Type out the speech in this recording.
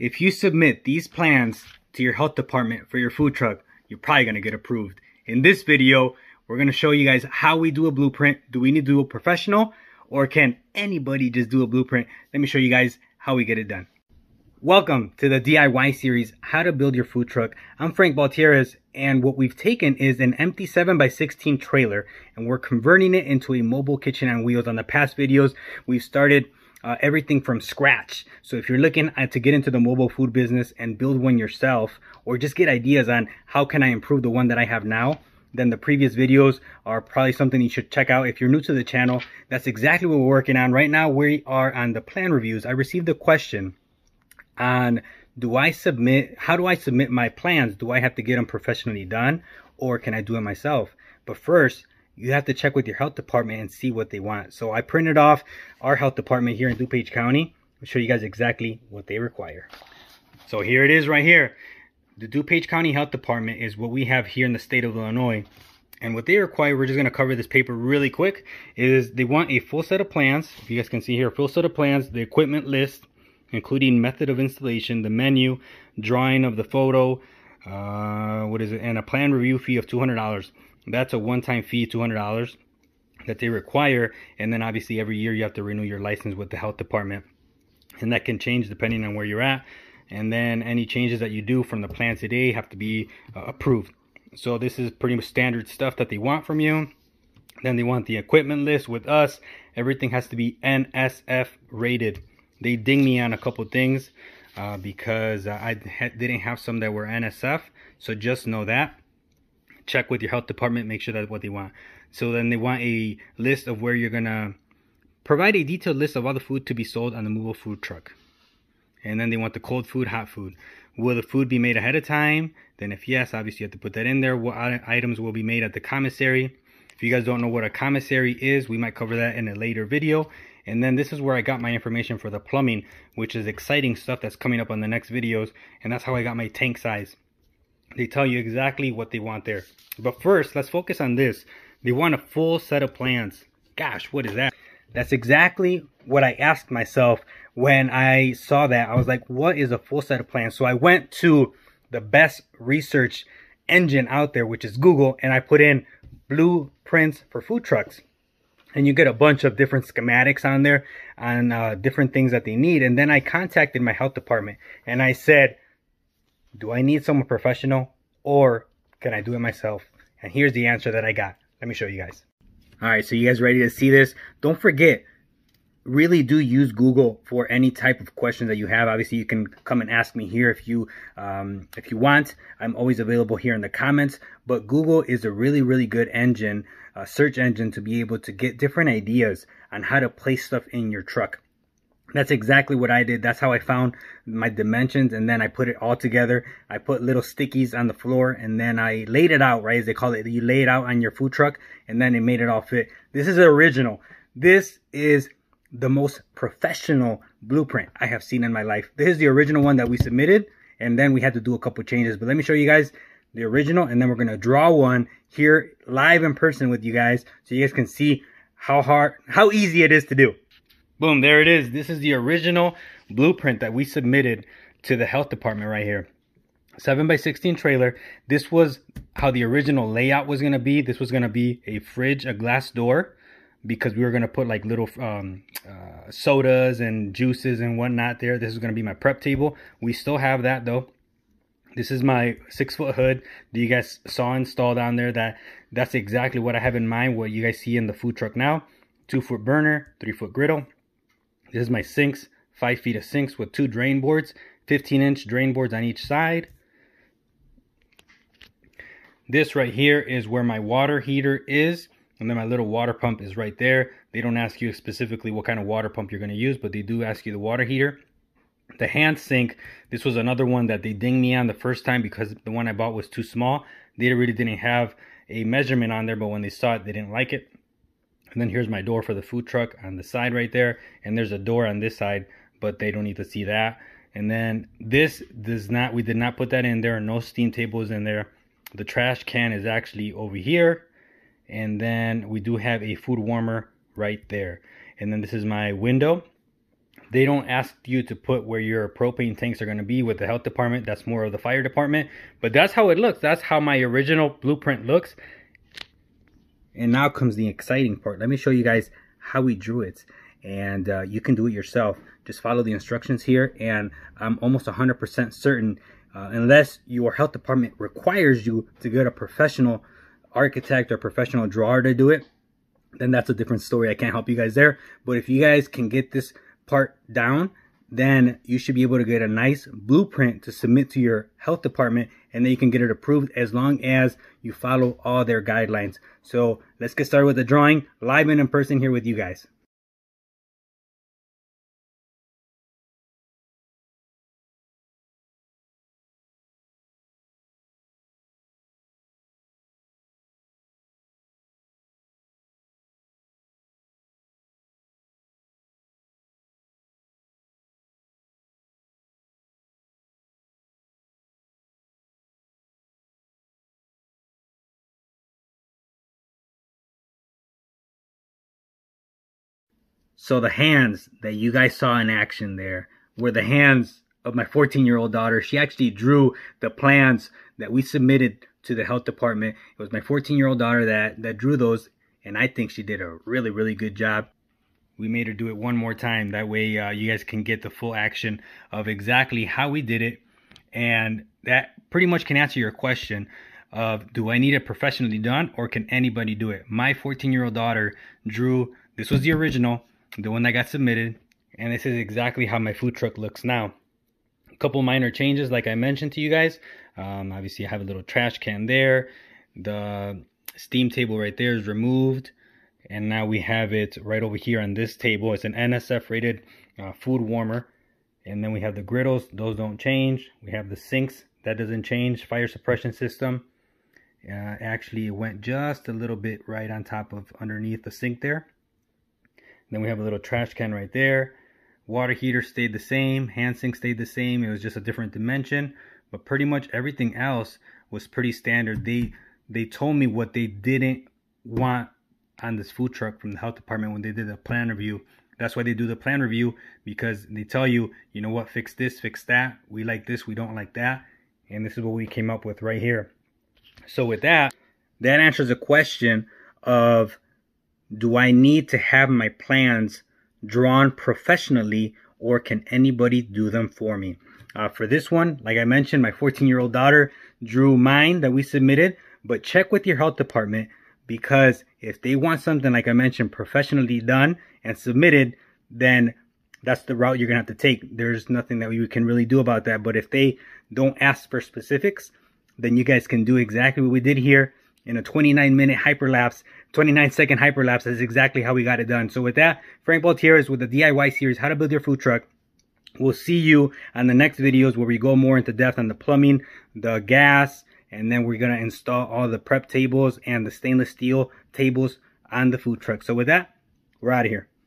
if you submit these plans to your health department for your food truck, you're probably gonna get approved. In this video, we're gonna show you guys how we do a blueprint. Do we need to do a professional or can anybody just do a blueprint? Let me show you guys how we get it done. Welcome to the DIY series, How to Build Your Food Truck. I'm Frank Baltierrez, and what we've taken is an empty 7x16 trailer, and we're converting it into a mobile kitchen on wheels. On the past videos, we've started uh, everything from scratch. So if you're looking at, to get into the mobile food business and build one yourself, or just get ideas on how can I improve the one that I have now, then the previous videos are probably something you should check out. If you're new to the channel, that's exactly what we're working on. Right now, we are on the plan reviews. I received a question on do I submit, how do I submit my plans? Do I have to get them professionally done or can I do it myself? But first, you have to check with your health department and see what they want. So I printed off our health department here in DuPage County. I'll show you guys exactly what they require. So here it is right here. The DuPage County Health Department is what we have here in the state of Illinois. And what they require, we're just going to cover this paper really quick, is they want a full set of plans. If you guys can see here, full set of plans, the equipment list, including method of installation, the menu, drawing of the photo, uh, what is it, and a plan review fee of $200. That's a one-time fee, $200 that they require. And then obviously every year you have to renew your license with the health department. And that can change depending on where you're at. And then any changes that you do from the plan today have to be uh, approved. So this is pretty much standard stuff that they want from you. Then they want the equipment list with us. Everything has to be NSF rated they ding me on a couple things uh, because I ha didn't have some that were NSF. So just know that. Check with your health department, make sure that's what they want. So then they want a list of where you're gonna provide a detailed list of all the food to be sold on the mobile food truck. And then they want the cold food, hot food. Will the food be made ahead of time? Then if yes, obviously you have to put that in there. What items will be made at the commissary? If you guys don't know what a commissary is, we might cover that in a later video. And then this is where I got my information for the plumbing, which is exciting stuff that's coming up on the next videos. And that's how I got my tank size. They tell you exactly what they want there. But first, let's focus on this. They want a full set of plans. Gosh, what is that? That's exactly what I asked myself when I saw that. I was like, what is a full set of plans? So I went to the best research engine out there, which is Google, and I put in blueprints for food trucks and you get a bunch of different schematics on there on uh, different things that they need. And then I contacted my health department and I said, do I need someone professional or can I do it myself? And here's the answer that I got. Let me show you guys. All right, so you guys ready to see this? Don't forget, really do use Google for any type of questions that you have. Obviously, you can come and ask me here if you um, if you want. I'm always available here in the comments. But Google is a really, really good engine, search engine to be able to get different ideas on how to place stuff in your truck. That's exactly what I did. That's how I found my dimensions and then I put it all together. I put little stickies on the floor and then I laid it out, right? As they call it. You lay it out on your food truck and then it made it all fit. This is original. This is the most professional blueprint I have seen in my life. This is the original one that we submitted and then we had to do a couple changes. But let me show you guys the original and then we're going to draw one here live in person with you guys so you guys can see how hard, how easy it is to do. Boom, there it is. This is the original blueprint that we submitted to the health department right here. 7 by 16 trailer. This was how the original layout was going to be. This was going to be a fridge, a glass door because we were going to put like little um, uh, sodas and juices and whatnot there. This is going to be my prep table. We still have that though. This is my six foot hood that you guys saw installed on there. That That's exactly what I have in mind, what you guys see in the food truck now. Two foot burner, three foot griddle. This is my sinks, five feet of sinks with two drain boards, 15 inch drain boards on each side. This right here is where my water heater is. And then my little water pump is right there. They don't ask you specifically what kind of water pump you're going to use, but they do ask you the water heater. The hand sink, this was another one that they dinged me on the first time because the one I bought was too small. They really didn't have a measurement on there, but when they saw it, they didn't like it. And then here's my door for the food truck on the side right there. And there's a door on this side, but they don't need to see that. And then this does not, we did not put that in. There are no steam tables in there. The trash can is actually over here. And then we do have a food warmer right there. And then this is my window they don't ask you to put where your propane tanks are going to be with the health department. That's more of the fire department. But that's how it looks. That's how my original blueprint looks. And now comes the exciting part. Let me show you guys how we drew it. And uh, you can do it yourself. Just follow the instructions here. And I'm almost 100% certain, uh, unless your health department requires you to get a professional architect or professional drawer to do it, then that's a different story. I can't help you guys there. But if you guys can get this part down, then you should be able to get a nice blueprint to submit to your health department and then you can get it approved as long as you follow all their guidelines. So let's get started with the drawing live and in person here with you guys. So the hands that you guys saw in action there were the hands of my 14 year old daughter. She actually drew the plans that we submitted to the health department. It was my 14 year old daughter that, that drew those. And I think she did a really, really good job. We made her do it one more time. That way uh, you guys can get the full action of exactly how we did it. And that pretty much can answer your question of do I need it professionally done or can anybody do it? My 14 year old daughter drew, this was the original the one that got submitted, and this is exactly how my food truck looks now. A couple minor changes, like I mentioned to you guys. Um, obviously, I have a little trash can there. The steam table right there is removed, and now we have it right over here on this table. It's an NSF rated uh, food warmer. And then we have the griddles, those don't change. We have the sinks, that doesn't change. Fire suppression system. Uh, actually, it went just a little bit right on top of underneath the sink there. Then we have a little trash can right there. Water heater stayed the same. Hand sink stayed the same. It was just a different dimension. But pretty much everything else was pretty standard. They they told me what they didn't want on this food truck from the health department when they did the plan review. That's why they do the plan review because they tell you, you know what, fix this, fix that. We like this, we don't like that. And this is what we came up with right here. So with that, that answers the question of do I need to have my plans drawn professionally or can anybody do them for me? Uh, for this one, like I mentioned, my 14 year old daughter drew mine that we submitted, but check with your health department because if they want something, like I mentioned, professionally done and submitted, then that's the route you're gonna have to take. There's nothing that we can really do about that. But if they don't ask for specifics, then you guys can do exactly what we did here in a 29 minute hyperlapse, 29 second hyperlapse. is exactly how we got it done. So with that, Frank Baltierrez with the DIY series, how to build your food truck. We'll see you on the next videos where we go more into depth on the plumbing, the gas, and then we're going to install all the prep tables and the stainless steel tables on the food truck. So with that, we're out of here.